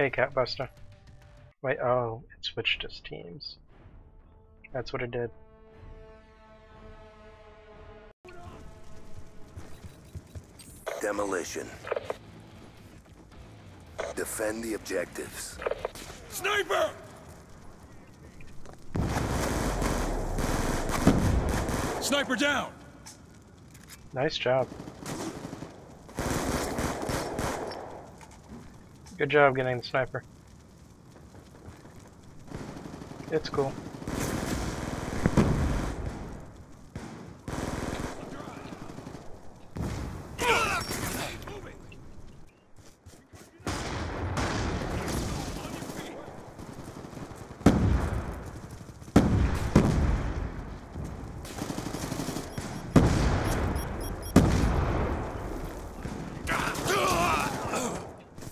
Hey, Capbusta. Wait, oh, it switched us teams. That's what it did. Demolition. Defend the objectives. Sniper! Sniper down! Nice job. Good job getting the sniper. It's cool.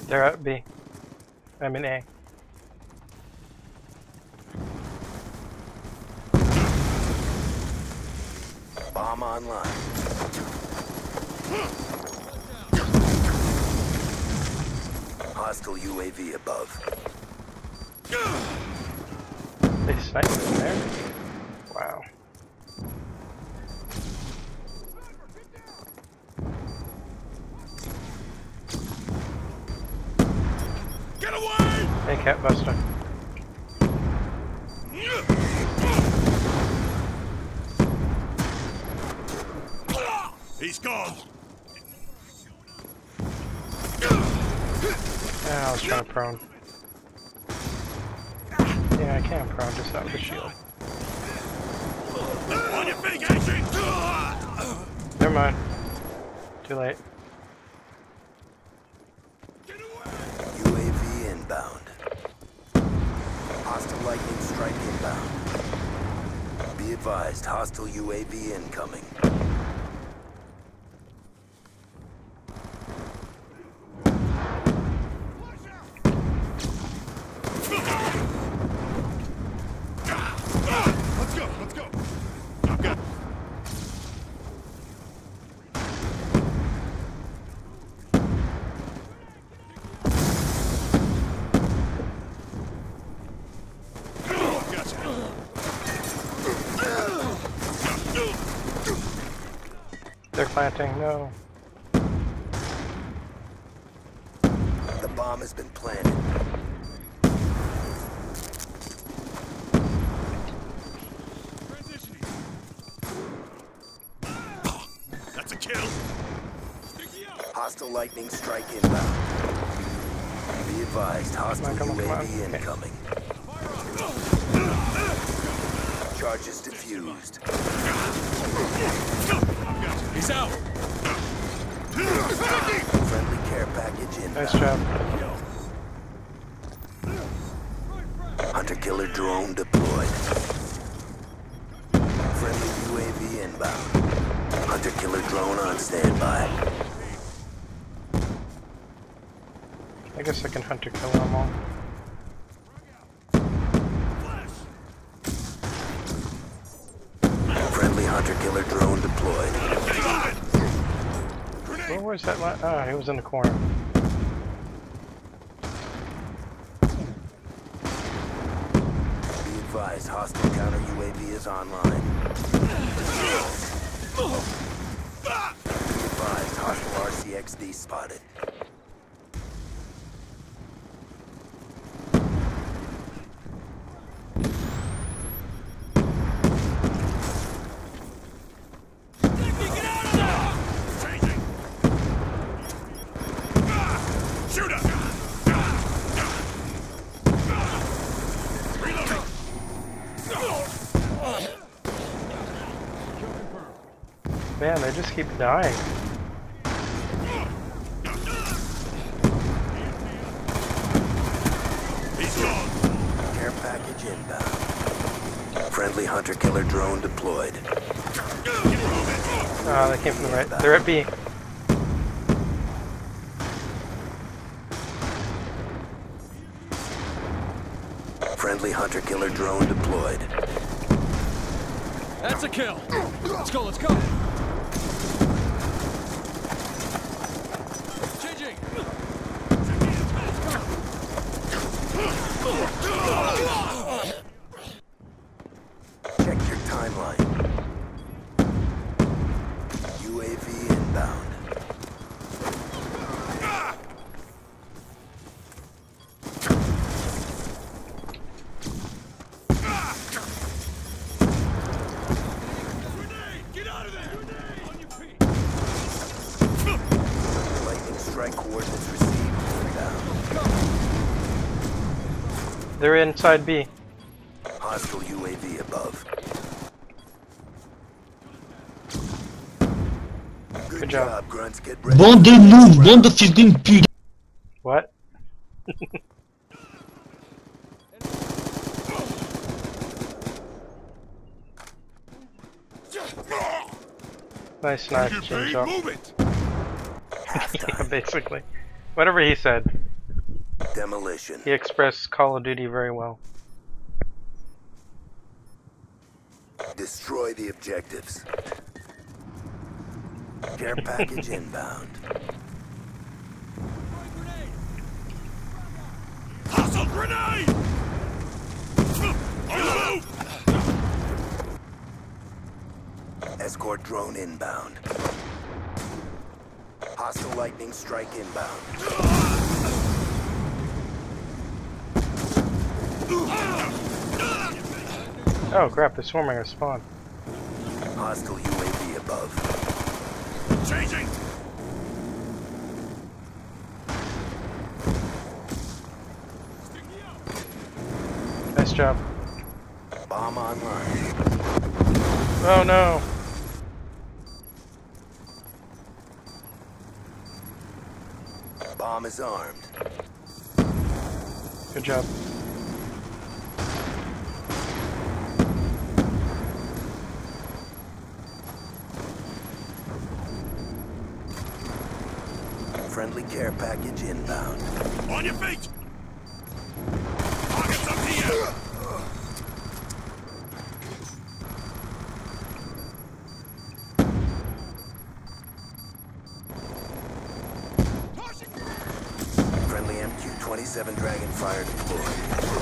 They're at B. I'm in A. Bomb online. Hostile UAV above. They sniped in there? Away! Hey, Capbusta. He's gone. Yeah, I was trying to prone. Yeah, I can prone just out of the shield. On your feet, Never mind. Too late. Lightning strike inbound. Be advised, hostile UAV incoming. Let's go, let's go. I've got... Gotcha. They're planting. No. The bomb has been planted. That's a kill. Hostile lightning strike inbound. Be advised, hostile come on, come on. UAV Okay. incoming. Charges diffused. He's out. Friendly care package inbound. Nice job. Hunter killer drone deployed. Friendly UAV inbound. Hunter killer drone on standby. I guess I can hunter kill them all. Friendly hunter killer drone deployed. Where was that? La ah, he was in the corner. Be advised, hostile counter UAV is online. Be advised, hostile RCXD spotted. Changing. Shoot him. Reloading. Man, they just keep dying. He's gone. Care package inbound. Friendly hunter killer drone deployed. Ah, they came from the right. They're at B. Friendly hunter killer drone deployed. That's a kill. Let's go, let's go. Strike coordinates received. They're inside B. Hostile UAV above. Good, Good job. grunts. Get ready. Bande de noob, bande de fils d'une pute. What? nice knife, Get paid, move it! yeah, basically. Whatever he said. Demolition. He expressed Call of Duty very well. Destroy the objectives. Care package inbound. Hostile grenade! On the move! Escort drone inbound. Hostile lightning strike inbound. Oh crap, they're swarming our spawn. Hostile UAV above. Changing! Nice job. Bomb online. Oh no! Bomb is armed. Good job. Friendly care package inbound. On your feet! MQ-27 deployed.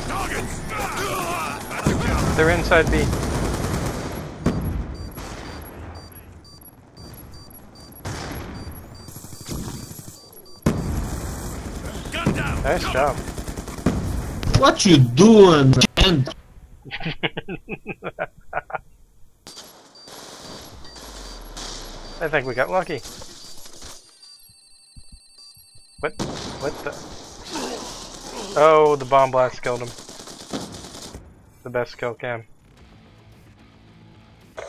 Targets! That's a kill! They're inside B. Gun down! Nice Cover! job. What you doing, man? I think we got lucky. What? What the? Oh, the bomb blast killed him. The best kill cam.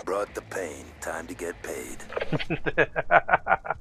Brought the pain. Time to get paid.